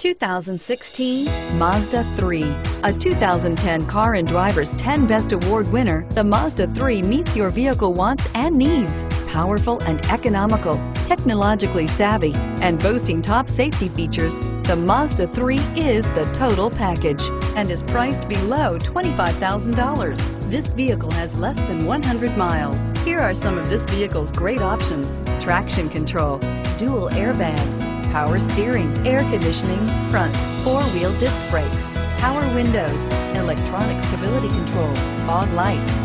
2016 Mazda 3. A 2010 Car and Driver's 10 Best Award winner, the Mazda 3 meets your vehicle wants and needs. Powerful and economical, technologically savvy, and boasting top safety features, the Mazda 3 is the total package and is priced below $25,000. This vehicle has less than 100 miles. Here are some of this vehicle's great options. Traction control, dual airbags, power steering, air conditioning, front, four-wheel disc brakes, power windows, electronic stability control, fog lights,